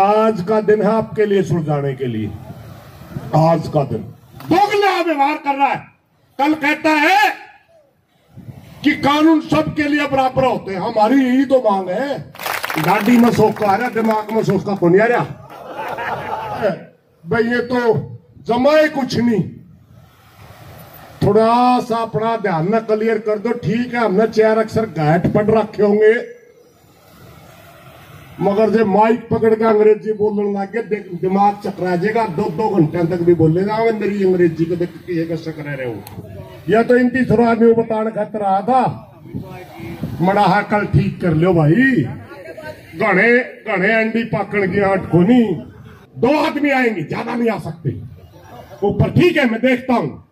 आज का दिन है आपके लिए सुलझाने के लिए। आज का दिन। दोगला व्यवहार कर रहा है। कल कहता है कि कानून सबके लिए बराबर होते हैं। हमारी यही तो मांग है। गाड़ी में सोख आ रहा दिमाग में सोच का कौन आ रहा भाई, ये तो जमाए कुछ नहीं। थोड़ा सा अपना ध्यान न क्लियर कर दो। ठीक है, हमने चार अक्षर घाट पढ़ रखे होंगे। मगर जो माइक पकड़ के अंग्रेज़ी बोलने लग गए दिमाग चकरा जाएगा दो दो घंटे तक भी बोले ना मेरी अंग्रेज़ी को देख के ये कर रहे। हो या तो इनकी थोड़ा आदमी बताने खातर रहा था मड़ा हा, कल ठीक कर लियो भाई। घने घने अंडी पाकण की आठ को नहीं दो आदमी आएँगे, ज़्यादा नहीं आ सकते। ऊपर ठीक है, मैं देखता हूँ।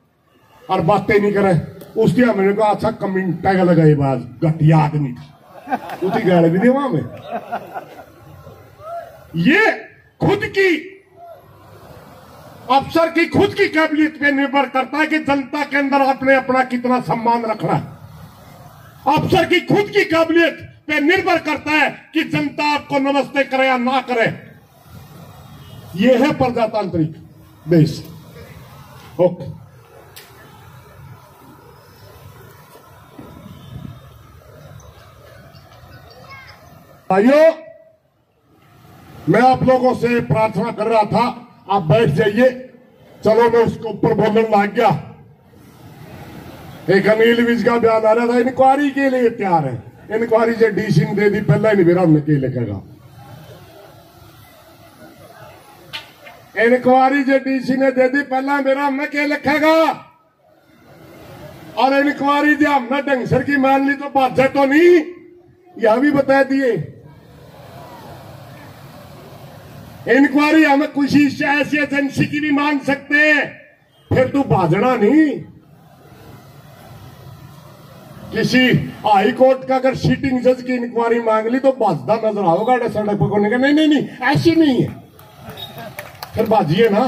और बातें नहीं करे। उसकी मैंने कहा अच्छा कमेंट लगाई बात घटिया आदमी। था उसकी गाड़ी भी दे वहाँ में। ये खुद की, अफसर की खुद की काबिलियत पे निर्भर करता है कि जनता के अंदर आपने अपना कितना सम्मान रखना है। अफसर की खुद की काबिलियत पे निर्भर करता है कि जनता आपको नमस्ते करे या ना करे। यह है प्रजातांत्रिक देश। ओके। भाइयों मैं आप लोगों से प्रार्थना कर रहा था, आप बैठ जाइए। चलो, मैं उसके ऊपर बोलने लग गया। एक अनिल विज का बयान आ रहा था इंक्वायरी के लिए तैयार है। इंक्वायरी जो डीसी ने दे दी, पहला ही नहीं हमने के लिखेगा इंक्वायरी जो डीसी ने दे दी, पहला मेरा हमने के लिखेगा और इंक्वायरी जो हमने ढंगसर की मान ली तो बात तो नहीं। यह भी बता दिए। इंक्वायरी हमें किसी ऐसी एजेंसी की भी मांग सकते हैं। फिर तू भाजना नहीं। किसी हाई कोर्ट का अगर सीटिंग जज की इंक्वायरी मांग ली तो बाजदा नज़र आओगा सड़क पर नहीं नहीं नहीं, ऐसी नहीं है। फिर बाजिए ना।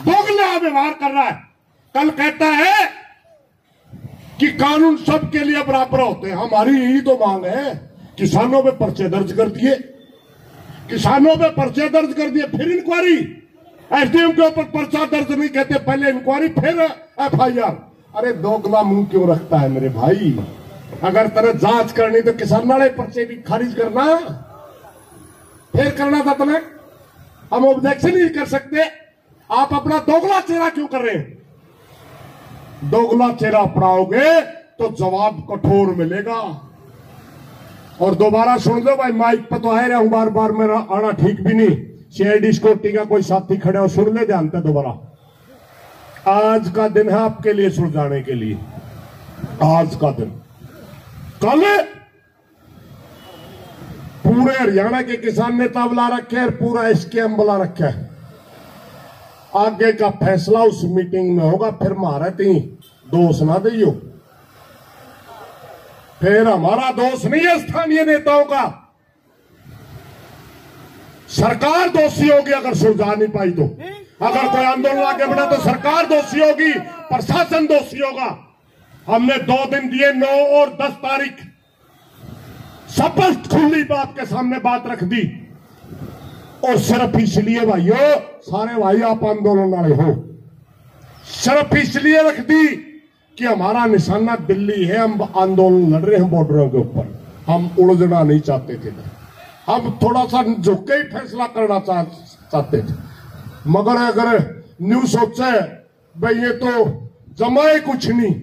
दोगला व्यवहार कर रहा है। कल कहता है कि कानून सबके लिए बराबर होते हैं। हमारी यही तो मांग है। किसानों पे पर्चे दर्ज कर दिए। किसानों पे पर्चे दर्ज कर दिए, फिर इंक्वायरी एसडीएम के ऊपर पर्चा दर्ज नहीं कहते, पहले इंक्वायरी फिर एफआईआर। अरे दोगला मुँह क्यों रखता है मेरे भाई? अगर तेरे जाँच करनी तो किसान वाले पर्चे भी खारिज करना। फिर करना था तुम्हें। हम ऑब्जेक्शन नहीं कर सकते। आप अपना दोगला चेहरा क्यों कर रहे हैं? दोगला चेहरा अपनाओगे तो जवाब कठोर मिलेगा। और दोबारा सुन लो भाई, माइक पर तो आ रहा हूँ बार बार, मेरा आना ठीक भी नहीं। सीआईडी सिक्योरिटी का कोई साथी खड़े हो सुन ले, जानते दोबारा। आज का दिन है आपके लिए सुलझाने के लिए। आज का दिन। कल पूरे हरियाणा के किसान नेता बुला रखे हैं और पूरा स्कैम बुला रखे है। आगे का फैसला उस मीटिंग में होगा, फिर महारत ही दोष ना दियो फिर हमारा दोष नहीं है स्थानीय नेताओं का। सरकार दोषी होगी अगर सुलझा नहीं पाई तो। अगर कोई आंदोलन आगे बढ़ा तो सरकार दोषी होगी, प्रशासन दोषी होगा। हमने दो दिन दिए, नौ और दस तारीख। स्पष्ट खुली बात के सामने बात रख दी। और सिर्फ़ इसलिए भाइयों, सारे भाई आप आंदोलन वाले हो। सिर्फ़ इसलिए रख दी कि हमारा निशाना दिल्ली है, हम आंदोलन लड़ रहे हैं बॉर्डरों के ऊपर। हम उलझना नहीं चाहते थे। हम थोड़ा सा झुक के ही फैसला करना चाहते थे। मगर अगर न्यू सोचे, भाई ये तो जमाए कुछ नहीं।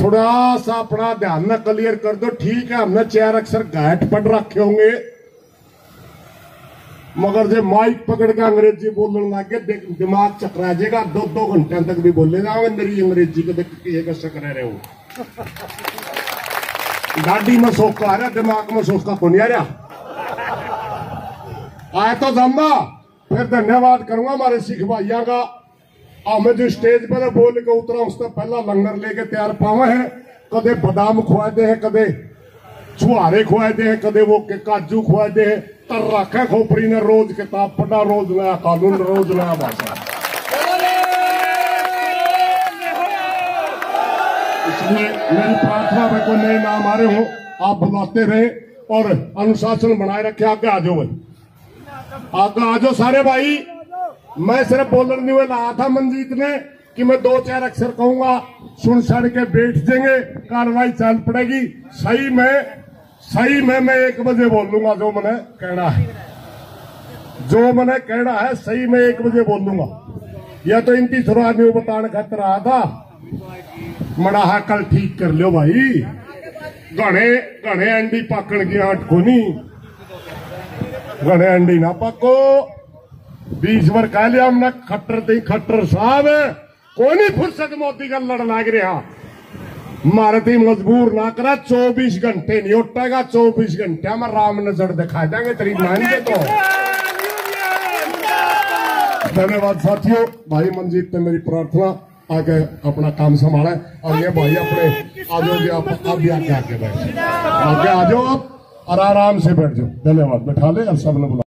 थोड़ा सा अपना ध्यान न क्लियर कर दो। ठीक है, हमने चार अक्सर घाट पढ़ रखे होंगे। मगर जो माइक पकड़ के अंग्रेज़ी बोलने लग गए दिमाग चकरा जाएगा दो दो घंटे तक भी बोले ना मेरी अंग्रेज़ी को देख के रहे हो? गाड़ी में सोख आ रहा, दिमाग में का कौन आ रहा? आए तो जम्बा फिर धन्यवाद करूँगा हमारे सिख भाइयों का। हमें जो स्टेज पर बोल के उतरा उससे पहला लंगर लेके तैयार पावे है। कदे बादाम खुआते हैं, कदे छुहारे खुआते हैं, कदे वो काजू खुआते हैं। तर रखे खोपड़ी ने रोज किताब पढ़ा, रोज नया कानून, रोज नया भाषा। इसलिए मेरी प्रार्थना में कोई नए नाम आ रहे हो, आप बुलाते रहे और अनुशासन बनाए रखे, आगे आ जाओ भाई। आगे आ जाओ सारे भाई। मैं सिर्फ़ बोलने नहीं हुए लाया था मंजीत ने कि मैं दो चार अक्षर कहूँगा सुन सड़ के बैठ जाएँगे, कार्रवाई चल पड़ेगी। सही में सही में मैं एक बजे बोल लूँगा जो मैंने कहना है। जो मैंने कहना है, सही में एक बजे बोल लूँगा या तो इनकी थोड़ा न्यू बताने खातर आया था मड़ा है, कल ठीक कर लियो भाई। घने घने अंडी पाकण की आट को नहीं घने अंडी ना पको। बीस बार कह लिया हमने खट्टर ती खट्टर साहब। कोई नहीं फुर्सत मोदी का लड़ लाग रहा मारे ती मजबूर ना करा चौबीस घंटे नहीं उठेगा चौबीस घंटे में राम नज़र दिखा देंगे तेरी मान के तो। धन्यवाद साथियों भाई मंजीत ने मेरी प्रार्थना आगे अपना काम संभाला है और ये भाई अपने आ जाओगे आप आप भी आके आके बैठ। आगे आ जाओ आप और आराम से बैठ जाओ। धन्यवाद। बैठा ले और सबने बुला